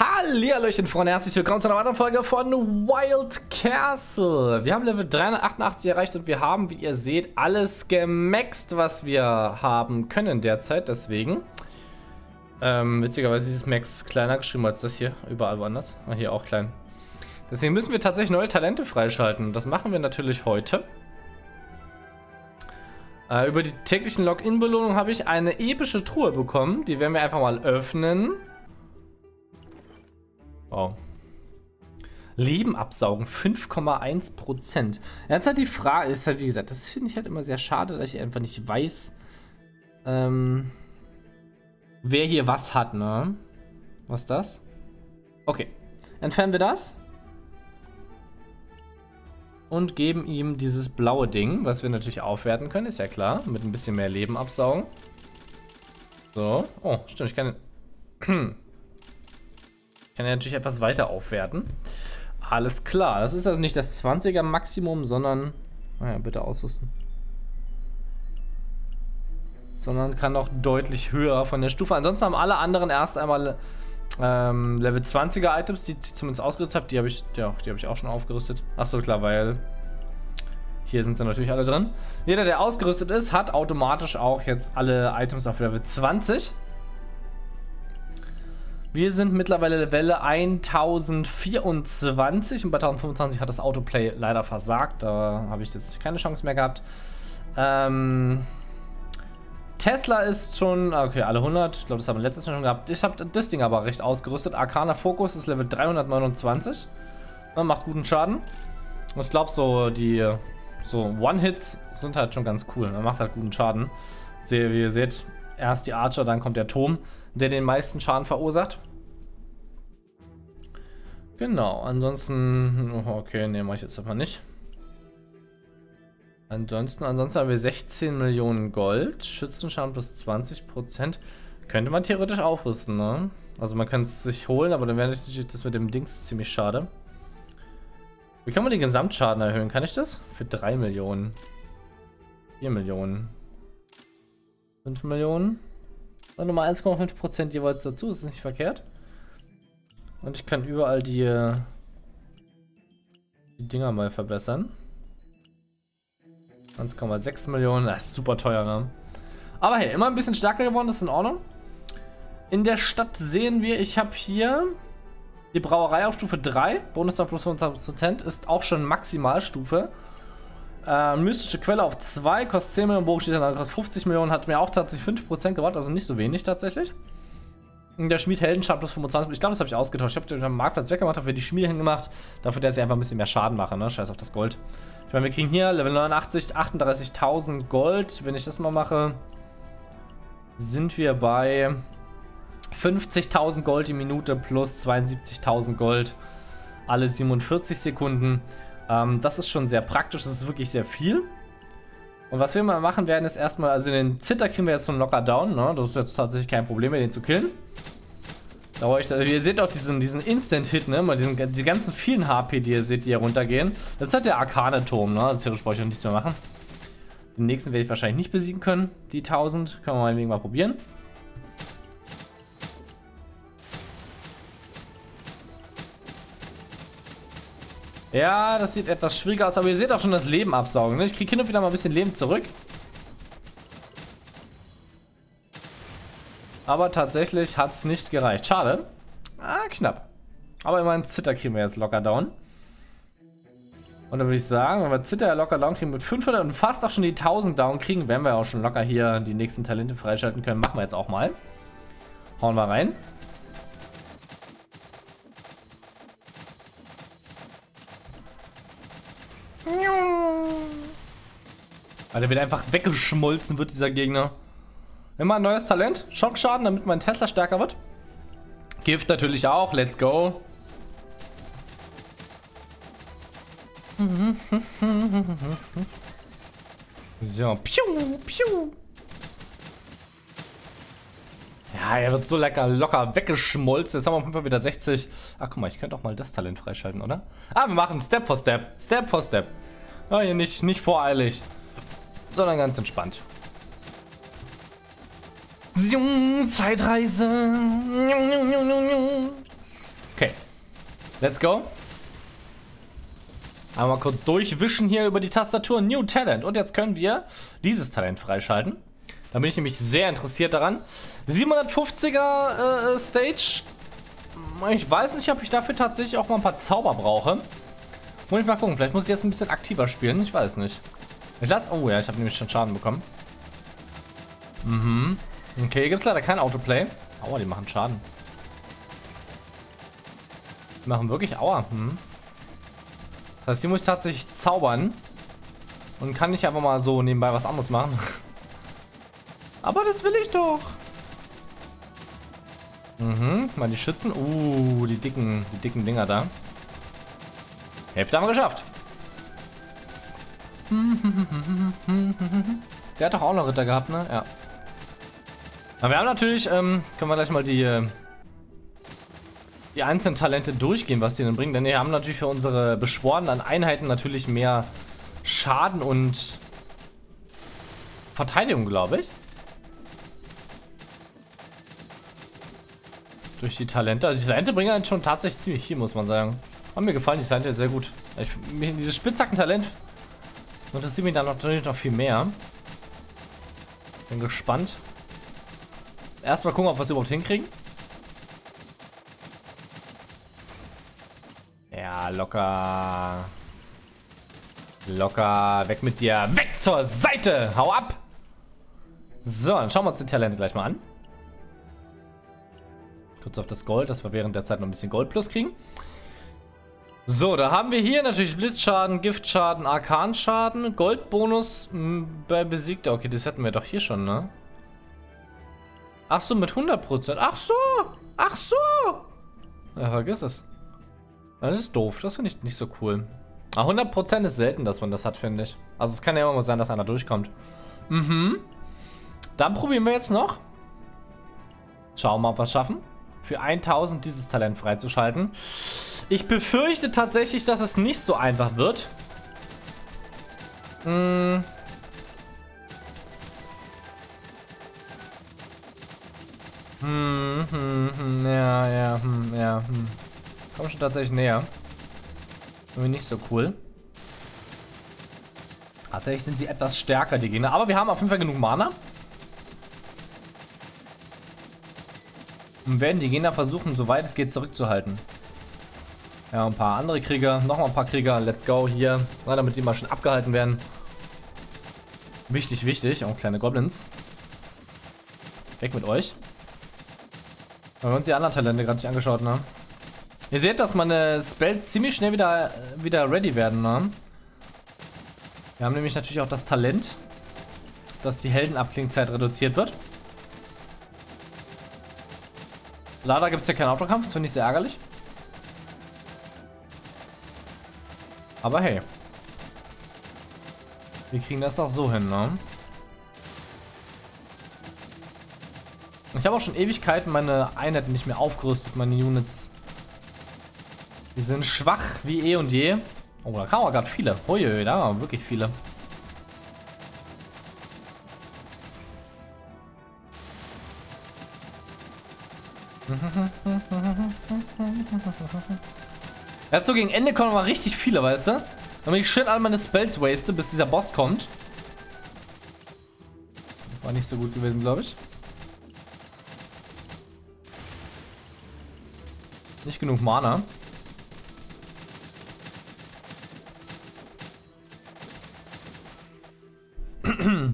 Hallihallöchen, Freunde, herzlich willkommen zu einer weiteren Folge von Wild Castle. Wir haben Level 388 erreicht und wir haben, wie ihr seht, alles gemaxt, was wir haben können derzeit. Deswegen, ähm, witzigerweise ist dieses Max kleiner geschrieben als das hier, überall woanders. Ah, hier auch klein. Deswegen müssen wir tatsächlich neue Talente freischalten. Das machen wir natürlich heute. Äh, über die täglichen Login-Belohnung habe ich eine epische Truhe bekommen. Die werden wir einfach mal öffnen. Wow. Leben absaugen, 5,1%. Jetzt halt die Frage, ist halt wie gesagt, das finde ich halt immer sehr schade, dass ich einfach nicht weiß, ähm, wer hier was hat, ne? Was ist das? Okay. Entfernen wir das. Und geben ihm dieses blaue Ding, was wir natürlich aufwerten können, ist ja klar. Mit ein bisschen mehr Leben absaugen. So. Oh, stimmt, ich kann... kann ja natürlich etwas weiter aufwerten. Alles klar. Das ist also nicht das 20er Maximum, sondern... Naja, bitte ausrüsten. Sondern kann noch deutlich höher von der Stufe. Ansonsten haben alle anderen erst einmal ähm, Level 20er Items, die ich zumindest ausgerüstet habe. Die habe ich, habe ich auch schon aufgerüstet. Achso, klar, weil hier sind sie natürlich alle drin. Jeder, der ausgerüstet ist, hat automatisch auch jetzt alle Items auf Level 20. Wir sind mittlerweile Welle 1024 und bei 1025 hat das Autoplay leider versagt. Da habe ich jetzt keine Chance mehr gehabt. Ähm, Tesla ist schon, okay, alle 100. Ich glaube, das haben wir letztes Mal schon gehabt. Ich habe das Ding aber recht ausgerüstet. Arcana Focus ist Level 329. Man macht guten Schaden. Und ich glaube, so die so One-Hits sind halt schon ganz cool. Man macht halt guten Schaden. Wie ihr seht, erst die Archer, dann kommt der Turm der den meisten Schaden verursacht. Genau, ansonsten, okay, ne, mache ich jetzt einfach nicht. Ansonsten, ansonsten haben wir 16 Millionen Gold, Schützenschaden plus 20%. Könnte man theoretisch aufrüsten, ne? Also man könnte es sich holen, aber dann wäre natürlich das mit dem Dings ziemlich schade. Wie kann man den Gesamtschaden erhöhen? Kann ich das? Für 3 Millionen. 4 Millionen. 5 Millionen. Dann nochmal 1,5% jeweils dazu, ist nicht verkehrt. Und ich kann überall die, die Dinger mal verbessern. 1,6 Millionen, das ist super teuer, ne? Aber hey, immer ein bisschen stärker geworden, das ist in Ordnung. In der Stadt sehen wir, ich habe hier die Brauerei auf Stufe 3. Bonus plus 25% ist auch schon Maximalstufe. Äh, mystische Quelle auf 2, kostet 10 Millionen, Bogenschießer kostet 50 Millionen, hat mir auch tatsächlich 5% gebracht, also nicht so wenig tatsächlich. Der Schmied Heldenschaden plus 25, ich glaube, das habe ich ausgetauscht. Ich habe den Marktplatz weggemacht, habe die Schmiede hingemacht, dafür, dass ich einfach ein bisschen mehr Schaden mache, ne? Scheiß auf das Gold. Ich meine, wir kriegen hier Level 89, 38.000 Gold. Wenn ich das mal mache, sind wir bei 50.000 Gold die Minute plus 72.000 Gold alle 47 Sekunden. Ähm, das ist schon sehr praktisch, das ist wirklich sehr viel. Und was wir mal machen werden, ist erstmal, also den Zitter kriegen wir jetzt schon locker down, ne? Das ist jetzt tatsächlich kein Problem mehr, den zu killen. Da ich, also ihr seht auch diesen, diesen Instant-Hit, ne? Diesen, die ganzen vielen HP, die ihr seht, die hier runtergehen. Das ist halt der Arkane-Turm, ne? Also theoretisch brauche ich auch nichts mehr machen. Den nächsten werde ich wahrscheinlich nicht besiegen können, die 1000. Können wir meinetwegen mal probieren. Ja, das sieht etwas schwieriger aus, aber ihr seht auch schon das Leben absaugen. Ne? Ich kriege hin und wieder mal ein bisschen Leben zurück. Aber tatsächlich hat es nicht gereicht. Schade. Ah, knapp. Aber immerhin Zitter kriegen wir jetzt locker down. Und dann würde ich sagen, wenn wir Zitter locker down kriegen mit 500 und fast auch schon die 1000 down kriegen, werden wir auch schon locker hier die nächsten Talente freischalten können. Machen wir jetzt auch mal. Hauen wir rein. Alter, wird einfach weggeschmolzen wird, dieser Gegner. Immer ein neues Talent. Schockschaden, damit mein Tesla stärker wird. Gift natürlich auch. Let's go. So, piu, piu. Ja, er wird so lecker locker weggeschmolzen. Jetzt haben wir auf jeden Fall wieder 60. Ach, guck mal, ich könnte auch mal das Talent freischalten, oder? Ah, wir machen Step for Step. Step for Step. Ah, hier nicht, nicht voreilig sondern ganz entspannt. Zeitreise. Let's go. Einmal kurz durchwischen hier über die Tastatur. New Talent. Und jetzt können wir dieses Talent freischalten. Da bin ich nämlich sehr interessiert daran. 750er äh, Stage. Ich weiß nicht, ob ich dafür tatsächlich auch mal ein paar Zauber brauche. Muss ich mal gucken. Vielleicht muss ich jetzt ein bisschen aktiver spielen. Ich weiß nicht. Ich lasse... Oh ja, ich habe nämlich schon Schaden bekommen. Mhm. Okay, gibt es leider kein Autoplay. Aua, die machen Schaden. Die machen wirklich Aua. Hm. Das heißt, hier muss ich tatsächlich zaubern. Und kann nicht einfach mal so nebenbei was anderes machen. Aber das will ich doch. Mhm, mal die Schützen. Uh, die dicken, die dicken Dinger da. Hälfte haben wir geschafft. Der hat doch auch noch Ritter gehabt, ne? Ja. Aber wir haben natürlich, ähm, können wir gleich mal die, äh, die einzelnen Talente durchgehen, was die denn bringen. Denn wir haben natürlich für unsere beschworenen Einheiten natürlich mehr Schaden und Verteidigung, glaube ich. Durch die Talente. Also die Talente bringen halt schon tatsächlich ziemlich viel, muss man sagen. Haben mir gefallen, die Talente sehr gut. Ich, dieses Spitzhacken-Talent interessiert mich dann natürlich noch viel mehr. Bin gespannt. Erstmal gucken, ob wir es überhaupt hinkriegen. Ja, locker. Locker. Weg mit dir. Weg zur Seite. Hau ab. So, dann schauen wir uns die Talente gleich mal an. Kurz auf das Gold, dass wir während der Zeit noch ein bisschen Gold plus kriegen. So, da haben wir hier natürlich Blitzschaden, Giftschaden, Arkanschaden, Goldbonus bei Besiegter. Okay, das hatten wir doch hier schon, ne? Ach so, mit 100%. Ach so! Ach so! Ja, vergiss es. Das ist doof. Das finde ich nicht so cool. Aber 100% ist selten, dass man das hat, finde ich. Also es kann ja immer mal sein, dass einer durchkommt. Mhm. Dann probieren wir jetzt noch. Schauen wir mal, ob wir es schaffen für 1000 dieses Talent freizuschalten. Ich befürchte tatsächlich, dass es nicht so einfach wird. Hm. Hm, hm, hm, ja, ja, hm, ja, hm. Komm schon tatsächlich näher. Irgendwie nicht so cool. Tatsächlich sind sie etwas stärker, die Gegner. Aber wir haben auf jeden Fall genug Mana. Und werden die Gegner versuchen, soweit es geht, zurückzuhalten. Ja, ein paar andere Krieger. Nochmal ein paar Krieger. Let's go hier. Na, damit die mal schon abgehalten werden. Wichtig, wichtig. Auch kleine Goblins. Weg mit euch. Haben wir uns die anderen Talente gerade nicht angeschaut, ne? Ihr seht, dass meine Spells ziemlich schnell wieder, wieder ready werden, ne? Wir haben nämlich natürlich auch das Talent, dass die Heldenabklingzeit reduziert wird. Leider gibt es ja keinen Autokampf, das finde ich sehr ärgerlich. Aber hey. Wir kriegen das auch so hin, ne? Ich habe auch schon Ewigkeiten meine Einheiten nicht mehr aufgerüstet, meine Units. Die sind schwach wie eh und je. Oh, da kamen gerade viele. Uiui, da waren wirklich viele. Erst so gegen Ende kommen mal richtig viele, weißt du? Damit ich schön all meine Spells waste, bis dieser Boss kommt. War nicht so gut gewesen, glaube ich. Nicht genug Mana.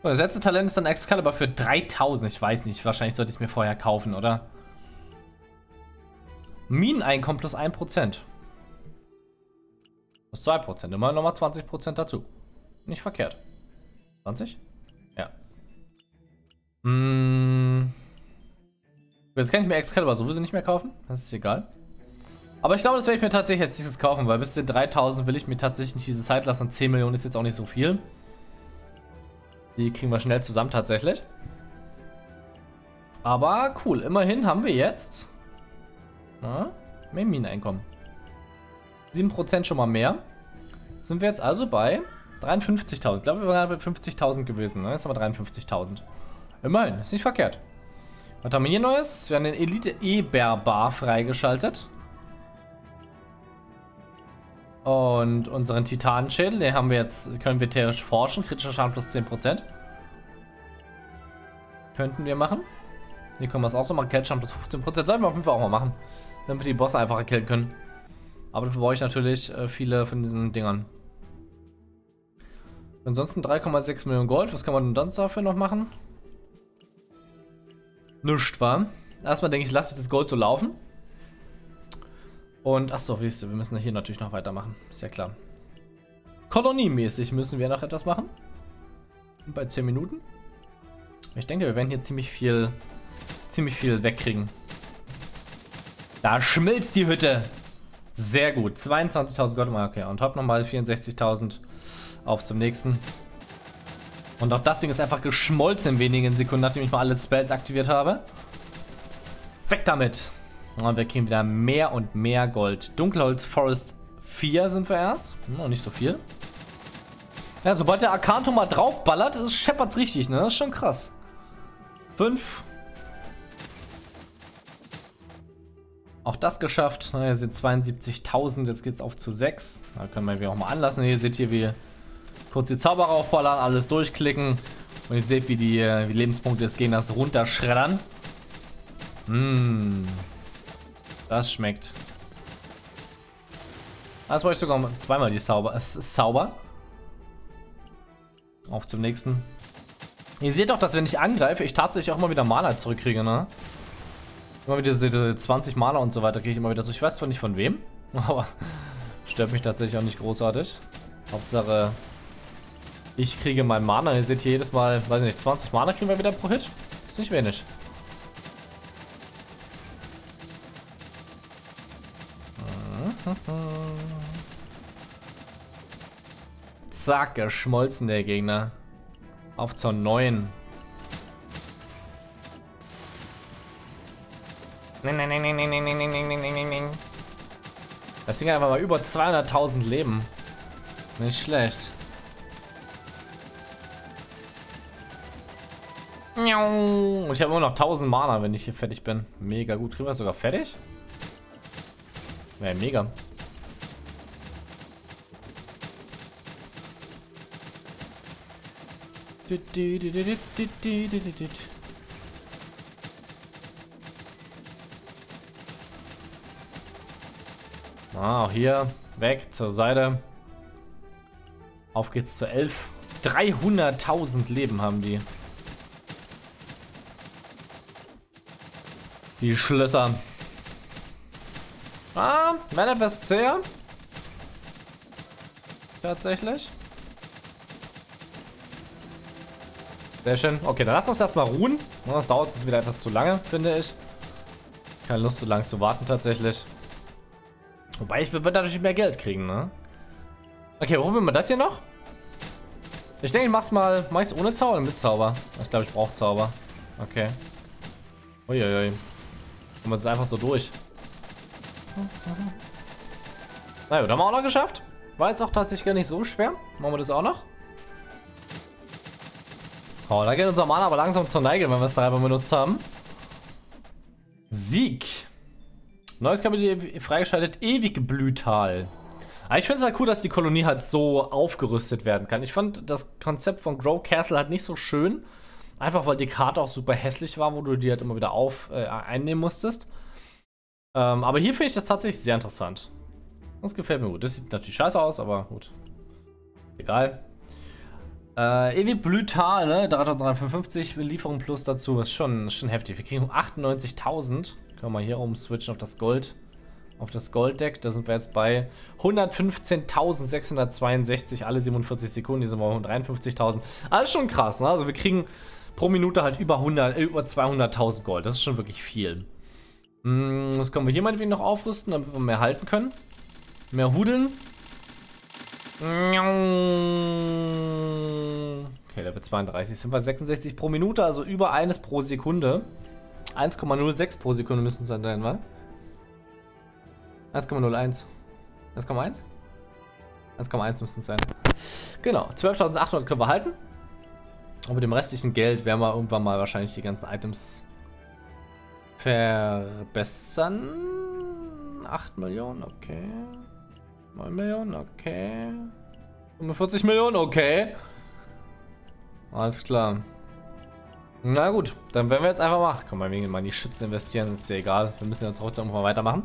Das letzte Talent ist dann Excalibur für 3000. Ich weiß nicht, wahrscheinlich sollte ich es mir vorher kaufen, oder? Mineneinkommen plus 1%. Plus 2%. Immer nochmal 20% dazu. Nicht verkehrt. 20? Ja. Mmh. Jetzt kann ich mir Excalibur sowieso nicht mehr kaufen. Das ist egal. Aber ich glaube, das werde ich mir tatsächlich jetzt nächstes kaufen, weil bis zu den 3000 will ich mir tatsächlich nicht diese Zeit lassen. 10 Millionen ist jetzt auch nicht so viel. Die kriegen wir schnell zusammen tatsächlich. Aber cool, immerhin haben wir jetzt na, mehr Mineneinkommen. 7% schon mal mehr. Sind wir jetzt also bei 53.000. Ich glaube, wir waren gerade bei 50.000 gewesen. Ne? Jetzt haben wir 53.000. Immerhin, ist nicht verkehrt. Was haben wir hier Neues? Wir haben den Elite Eber Bar freigeschaltet. Und unseren Titanenschädel, den haben wir jetzt, können wir theoretisch forschen. Kritischer Schaden plus 10%. Könnten wir machen. Hier können wir es auch so machen. Killschaden plus 15%. Sollten wir auf jeden Fall auch mal machen. Damit wir die Bosse einfacher killen können. Aber dafür brauche ich natürlich äh, viele von diesen Dingern. Ansonsten 3,6 Millionen Gold. Was kann man denn sonst dafür noch machen? Nichts, war. Erstmal denke ich, lasse ich das Gold so laufen. Und, achso, wisst ihr, wir müssen hier natürlich noch weitermachen. Ist ja klar. Koloniemäßig müssen wir noch etwas machen. Bei 10 Minuten. Ich denke, wir werden hier ziemlich viel, ziemlich viel wegkriegen. Da schmilzt die Hütte. Sehr gut. 22.000 Gold. Okay, und top nochmal 64.000. Auf zum nächsten. Und auch das Ding ist einfach geschmolzen in wenigen Sekunden, nachdem ich mal alle Spells aktiviert habe. Weg damit. Und wir kriegen wieder mehr und mehr Gold. Dunkelholz Forest 4 sind wir erst. Noch nicht so viel. Ja, sobald der Arkanto mal draufballert, ist Shepherds richtig, ne? Das ist schon krass. 5. Auch das geschafft. Na, hier sind 72.000. Jetzt geht's auf zu 6. Da können wir auch mal anlassen. Hier seht ihr, wie kurz die Zauberer aufballern, alles durchklicken. Und ihr seht, wie die, wie Lebenspunkte des Gegners runterschreddern. Mmh. Das schmeckt. Das wollte ich sogar zweimal die Sauber. Es ist sauber. Auf zum nächsten. Ihr seht doch, dass wenn ich angreife, ich tatsächlich auch mal wieder Mana zurückkriege, ne? Immer wieder diese 20 Mana und so weiter kriege ich immer wieder so. Ich weiß zwar nicht von wem, aber stört mich tatsächlich auch nicht großartig. Hauptsache, ich kriege mein Mana. Ihr seht hier jedes Mal, weiß ich nicht, 20 Mana kriegen wir wieder pro Hit. Ist nicht wenig. Zack, geschmolzen der Gegner. Auf zur neuen. Das Ding hat einfach mal über 200.000 Leben. Nicht schlecht. Und ich habe immer noch 1000 Mana, wenn ich hier fertig bin. Mega gut. Kriegen wir sogar fertig? Ja, mega. Ah, auch hier. Weg zur Seite. Auf geht's zur 11. 300.000 Leben haben die. Die Schlösser. Ah, Manifest sehr. Tatsächlich. Sehr schön. Okay, dann lass uns erstmal ruhen. Das dauert jetzt wieder etwas zu lange, finde ich. Keine Lust, so lange zu warten tatsächlich. Wobei ich würde dadurch mehr Geld kriegen, ne? Okay, holen wir das hier noch? Ich denke, ich mach's mal. Ich's ohne Zauber oder mit Zauber? Ich glaube, ich brauche Zauber. Okay. Uiuiui. Kommen wir das einfach so durch. Na gut, haben wir auch noch geschafft. War jetzt auch tatsächlich gar nicht so schwer. Machen wir das auch noch. Oh, da geht unser Mana aber langsam zur Neige, wenn wir es dreimal benutzt haben. Sieg. Neues Kapitel freigeschaltet, ewig Blühtal. Aber ich finde es halt cool, dass die Kolonie halt so aufgerüstet werden kann. Ich fand das Konzept von Grow Castle halt nicht so schön. Einfach weil die Karte auch super hässlich war, wo du die halt immer wieder auf äh, einnehmen musstest. Ähm, aber hier finde ich das tatsächlich sehr interessant. Das gefällt mir gut. Das sieht natürlich scheiße aus, aber gut. Egal. Äh, ewig Blütal, ne? 3355 Lieferung plus dazu. ist schon, schon heftig. Wir kriegen 98.000. Können wir hier umswitchen auf das Gold. Auf das Golddeck. Da sind wir jetzt bei 115.662 alle 47 Sekunden. Hier sind wir bei 153.000. Alles schon krass, ne? Also wir kriegen pro Minute halt über, 100, äh, über 200.000 Gold. Das ist schon wirklich viel. Hm, das können wir hier meinetwegen noch aufrüsten, damit wir mehr halten können. Mehr Hudeln. Okay, Level 32 sind wir 66 pro Minute, also über eines pro Sekunde. 1,06 pro Sekunde müssen es sein, wa? 1,01. 1,1? 1,1 müssten es sein. Genau, 12.800 können wir halten. Und mit dem restlichen Geld werden wir irgendwann mal wahrscheinlich die ganzen Items Verbessern. 8 Millionen, okay. 9 Millionen, okay. 45 Millionen, okay. Alles klar. Na gut, dann werden wir jetzt einfach mal, man wegen mal in die Schütze investieren, ist ja egal. Wir müssen ja trotzdem mal weitermachen.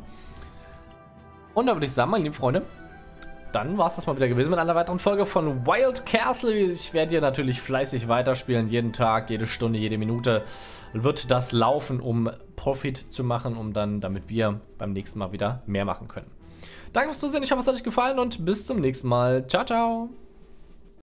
Und dann würde ich sagen, meine lieben Freunde, dann war es das mal wieder gewesen mit einer weiteren Folge von Wild Castle. Ich werde hier natürlich fleißig weiterspielen. Jeden Tag, jede Stunde, jede Minute wird das laufen, um Profit zu machen, um dann, damit wir beim nächsten Mal wieder mehr machen können. Danke fürs Zusehen, ich hoffe, es hat euch gefallen und bis zum nächsten Mal. Ciao, ciao.